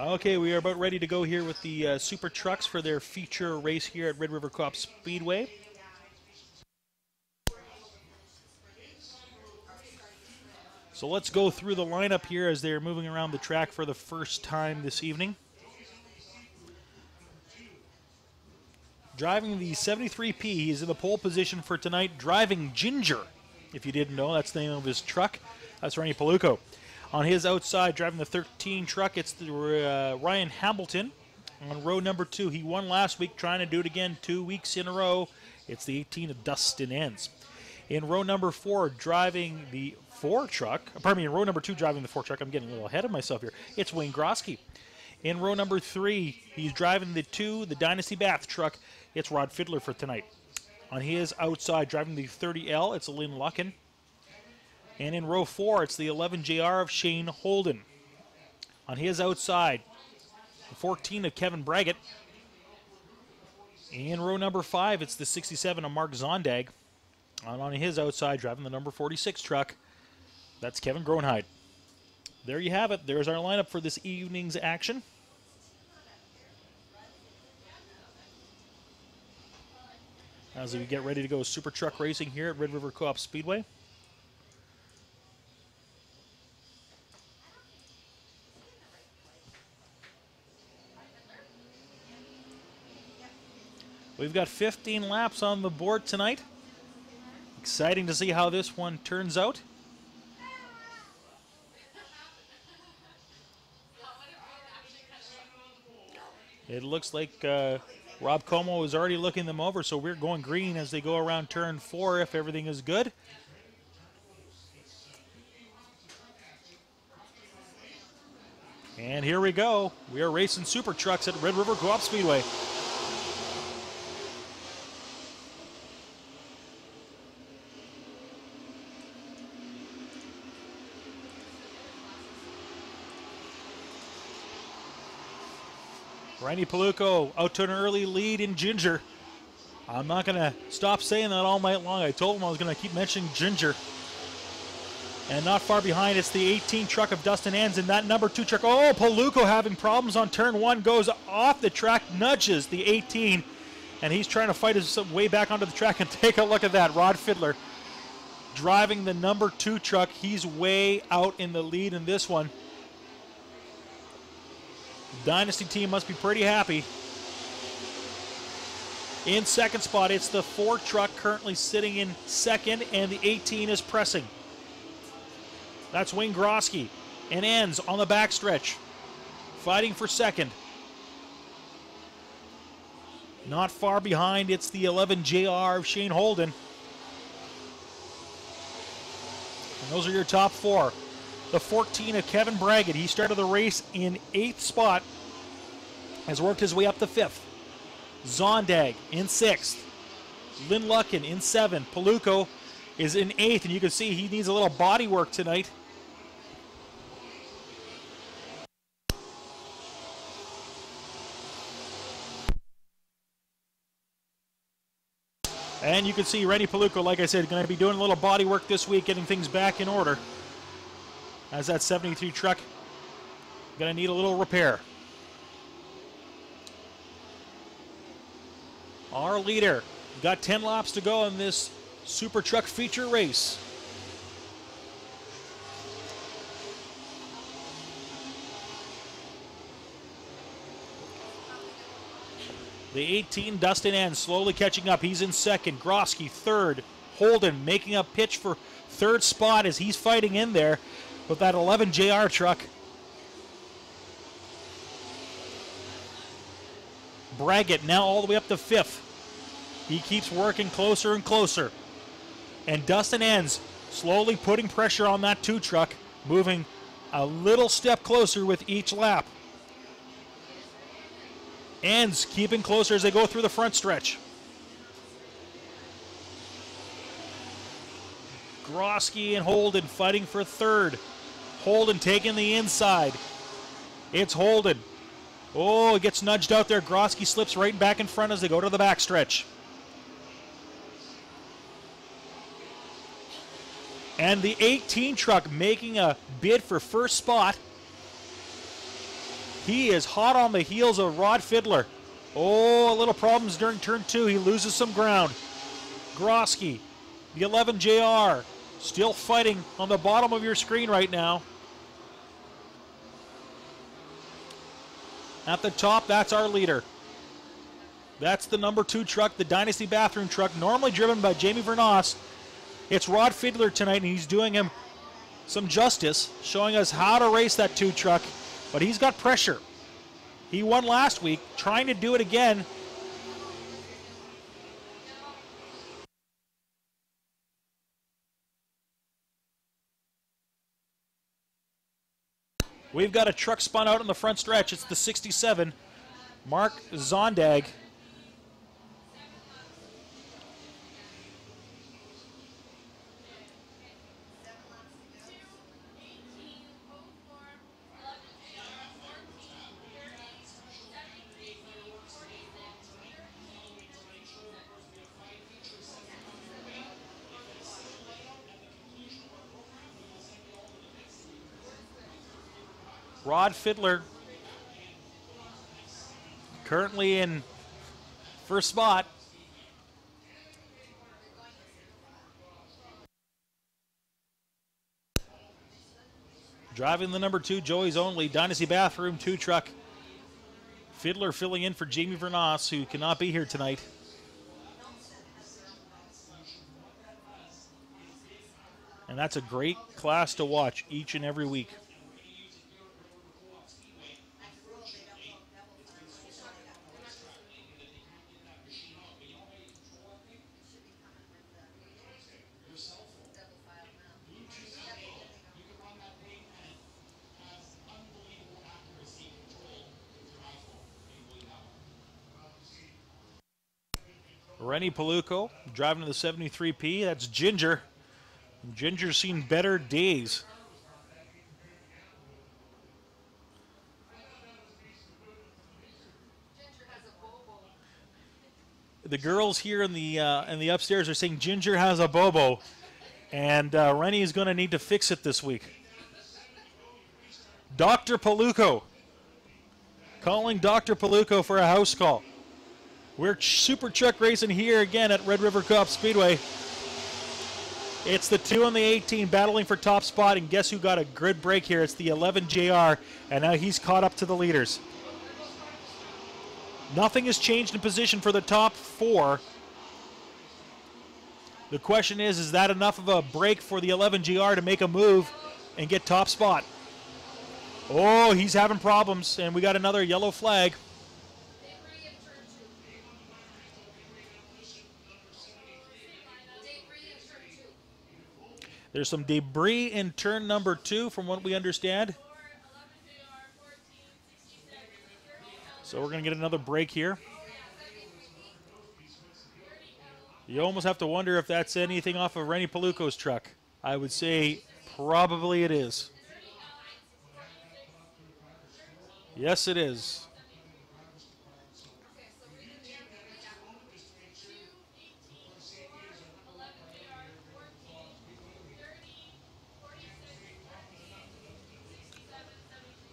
Okay, we are about ready to go here with the uh, Super Trucks for their feature race here at Red River Co-op Speedway. So let's go through the lineup here as they're moving around the track for the first time this evening. Driving the 73P, he's in the pole position for tonight, driving Ginger. If you didn't know, that's the name of his truck. That's Rennie Paluco. On his outside, driving the 13 truck, it's the, uh, Ryan Hamilton. On row number two, he won last week, trying to do it again two weeks in a row. It's the 18 of Dustin Enns. In row number four, driving the four truck, pardon me, in row number two, driving the four truck, I'm getting a little ahead of myself here. It's Wayne Grosky. In row number three, he's driving the two, the Dynasty Bath truck. It's Rod Fiddler for tonight. On his outside, driving the 30L, it's Lynn Lucken. And in row four, it's the 11JR of Shane Holden. On his outside, the 14 of Kevin Braggett. In row number five, it's the 67 of Mark Zondag. And on his outside, driving the number 46 truck, that's Kevin Gronheid. There you have it. There's our lineup for this evening's action. As we get ready to go super truck racing here at Red River Co-op Speedway. We've got 15 laps on the board tonight. Exciting to see how this one turns out. It looks like uh, Rob Como is already looking them over, so we're going green as they go around turn four if everything is good. And here we go. We are racing super trucks at Red River Co-op Speedway. Randy Paluco out to an early lead in Ginger. I'm not going to stop saying that all night long. I told him I was going to keep mentioning Ginger. And not far behind, it's the 18 truck of Dustin Enns and that number two truck. Oh, Paluco having problems on turn one, goes off the track, nudges the 18, and he's trying to fight his way back onto the track. And take a look at that, Rod Fiddler driving the number two truck. He's way out in the lead in this one. Dynasty team must be pretty happy. In second spot, it's the four truck currently sitting in second, and the 18 is pressing. That's Wayne Grosky. And Enns on the backstretch, fighting for second. Not far behind, it's the 11 JR of Shane Holden. And those are your top four the 14 of Kevin Braggett. He started the race in eighth spot, has worked his way up to fifth. Zondag in sixth. Lynn Lucken in seventh. Paluco is in eighth, and you can see he needs a little body work tonight. And you can see Rennie Paluco, like I said, going to be doing a little body work this week, getting things back in order. As that 73 truck going to need a little repair. Our leader got 10 laps to go in this super truck feature race. The 18, Dustin Enns, slowly catching up. He's in second. Grosky, third. Holden making a pitch for third spot as he's fighting in there with that 11 JR truck. Braggett now all the way up to fifth. He keeps working closer and closer. And Dustin Enns slowly putting pressure on that two truck, moving a little step closer with each lap. Enns keeping closer as they go through the front stretch. Grosky and Holden fighting for third. Holden taking the inside. It's Holden. Oh, it gets nudged out there. Grosky slips right back in front as they go to the backstretch. And the 18 truck making a bid for first spot. He is hot on the heels of Rod Fiddler. Oh, a little problems during turn two. He loses some ground. Grosky, the 11 JR, still fighting on the bottom of your screen right now. At the top, that's our leader. That's the number two truck, the Dynasty Bathroom truck, normally driven by Jamie Vernos. It's Rod Fiddler tonight, and he's doing him some justice, showing us how to race that two truck, but he's got pressure. He won last week, trying to do it again. We've got a truck spun out on the front stretch. It's the 67. Mark Zondag Rod Fiddler currently in first spot. Driving the number two, Joey's only Dynasty Bathroom 2 truck. Fiddler filling in for Jamie Vernos, who cannot be here tonight. And that's a great class to watch each and every week. Rennie Paluco driving to the 73P. That's Ginger. Ginger's seen better days. The girls here in the uh, in the upstairs are saying Ginger has a bobo, and uh, Rennie is going to need to fix it this week. Dr. Paluco calling Dr. Paluco for a house call. We're super truck racing here again at Red River Co-op Speedway. It's the 2 and the 18 battling for top spot, and guess who got a grid break here? It's the 11 JR, and now he's caught up to the leaders. Nothing has changed in position for the top four. The question is, is that enough of a break for the 11 GR to make a move and get top spot? Oh, he's having problems, and we got another yellow flag. There's some debris in turn number two, from what we understand. So we're going to get another break here. You almost have to wonder if that's anything off of Rennie Paluco's truck. I would say probably it is. Yes, it is.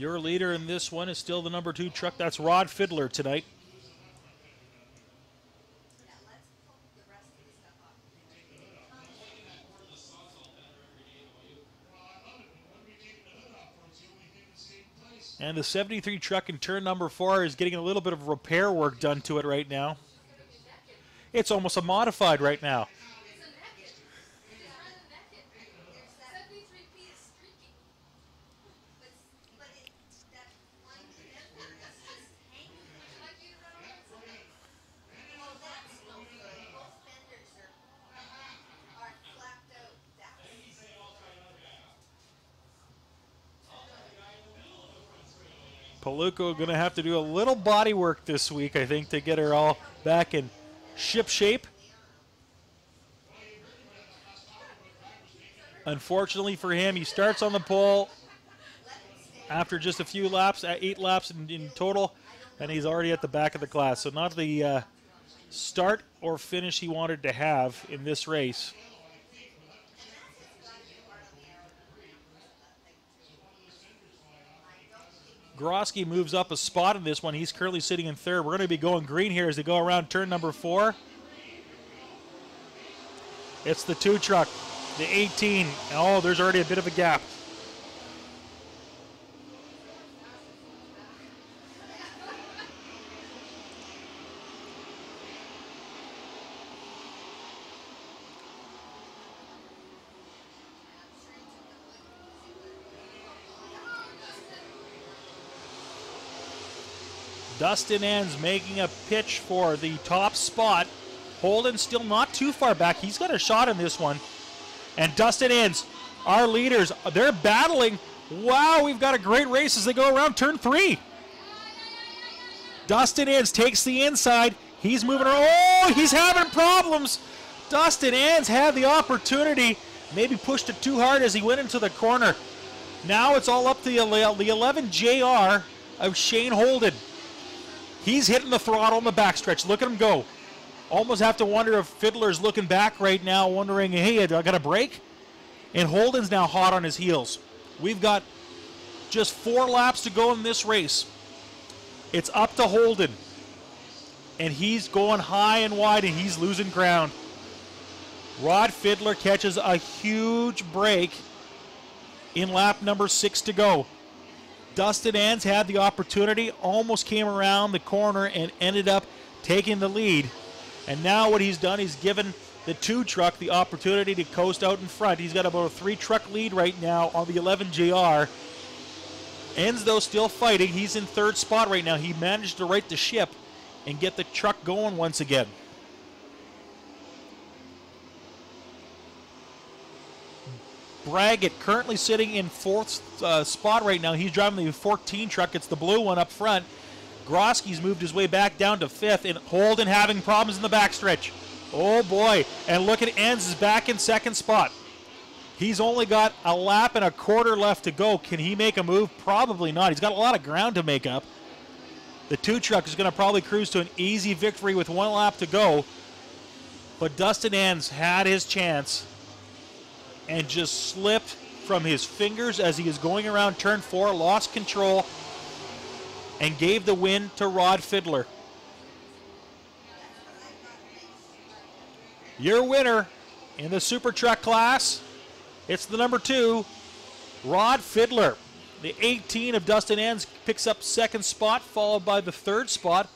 Your leader in this one is still the number two truck. That's Rod Fiddler tonight. And the 73 truck in turn number four is getting a little bit of repair work done to it right now. It's almost a modified right now. Paluco going to have to do a little body work this week, I think, to get her all back in ship shape. Unfortunately for him, he starts on the pole after just a few laps, uh, eight laps in, in total, and he's already at the back of the class. So not the uh, start or finish he wanted to have in this race. Grosky moves up a spot in this one. He's currently sitting in third. We're going to be going green here as they go around turn number four. It's the two truck, the 18. Oh, there's already a bit of a gap. Dustin Enns making a pitch for the top spot. Holden still not too far back. He's got a shot in this one. And Dustin Enns, our leaders, they're battling. Wow, we've got a great race as they go around turn three. Dustin Enns takes the inside. He's moving around. Oh, he's having problems. Dustin Enns had the opportunity, maybe pushed it too hard as he went into the corner. Now it's all up to the 11 JR of Shane Holden. He's hitting the throttle in the backstretch. Look at him go. Almost have to wonder if Fiddler's looking back right now, wondering, hey, I got a break? And Holden's now hot on his heels. We've got just four laps to go in this race. It's up to Holden. And he's going high and wide and he's losing ground. Rod Fiddler catches a huge break in lap number six to go. Dustin Enns had the opportunity, almost came around the corner and ended up taking the lead. And now what he's done, he's given the two truck the opportunity to coast out in front. He's got about a three truck lead right now on the 11 JR. Enns though still fighting. He's in third spot right now. He managed to right the ship and get the truck going once again. Braggett currently sitting in fourth uh, spot right now. He's driving the 14 truck. It's the blue one up front. Grosky's moved his way back down to fifth, and Holden having problems in the backstretch. Oh boy! And look at Enns is back in second spot. He's only got a lap and a quarter left to go. Can he make a move? Probably not. He's got a lot of ground to make up. The two truck is going to probably cruise to an easy victory with one lap to go. But Dustin Enns had his chance and just slipped from his fingers as he is going around turn four, lost control, and gave the win to Rod Fiddler. Your winner in the Super Truck class, it's the number two, Rod Fiddler. The 18 of Dustin Enns picks up second spot, followed by the third spot,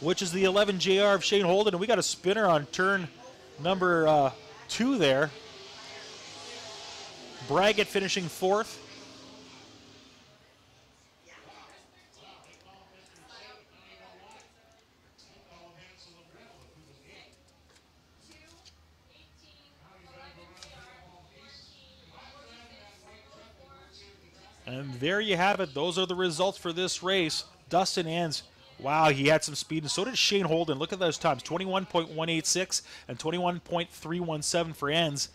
which is the 11 JR of Shane Holden. And we got a spinner on turn number uh, two there. Braggett finishing fourth. And there you have it. Those are the results for this race. Dustin Enns. wow, he had some speed, and so did Shane Holden. Look at those times 21.186 and 21.317 for Enns.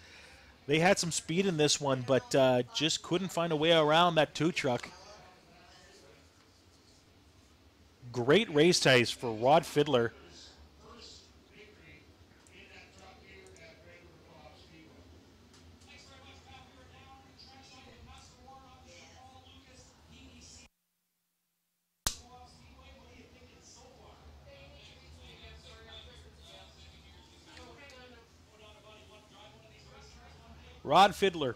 They had some speed in this one, but uh, just couldn't find a way around that two truck. Great race ties for Rod Fiddler. Rod Fiddler.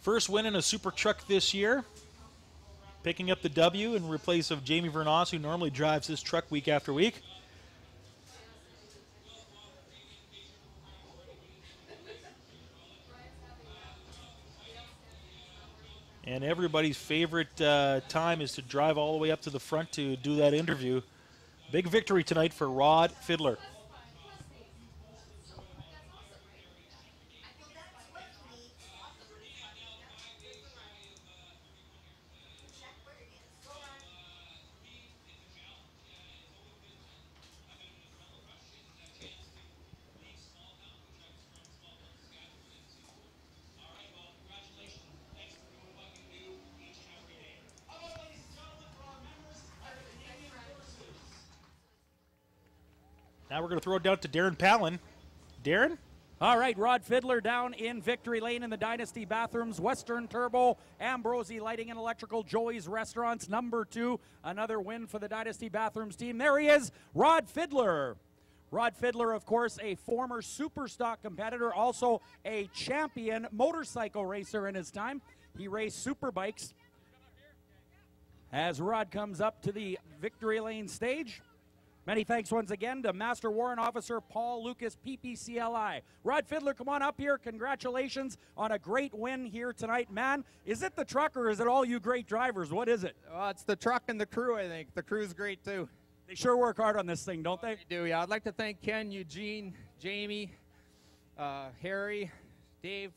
First win in a super truck this year. Picking up the W in replace of Jamie Vernos, who normally drives this truck week after week. And everybody's favorite uh, time is to drive all the way up to the front to do that interview. Big victory tonight for Rod Fiddler. Now we're going to throw it down to Darren Palin. Darren? All right, Rod Fiddler down in Victory Lane in the Dynasty bathrooms. Western Turbo, Ambrosi Lighting and Electrical, Joey's Restaurants, number two. Another win for the Dynasty bathrooms team. There he is, Rod Fiddler. Rod Fiddler, of course, a former Superstock competitor, also a champion motorcycle racer in his time. He raced super bikes. As Rod comes up to the Victory Lane stage, Many thanks once again to Master Warrant Officer Paul Lucas, PPCLI. Rod Fiddler, come on up here. Congratulations on a great win here tonight. Man, is it the truck or is it all you great drivers? What is it? Well, it's the truck and the crew, I think. The crew's great too. They sure work hard on this thing, don't they? They do, yeah. I'd like to thank Ken, Eugene, Jamie, uh, Harry, Dave,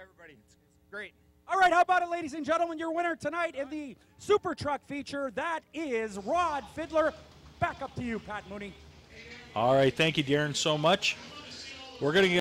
everybody. It's, it's great. All right, how about it, ladies and gentlemen? Your winner tonight in the Super Truck feature, that is Rod Fiddler. Back up to you, Pat Mooney. All right, thank you, Darren, so much. We're going to get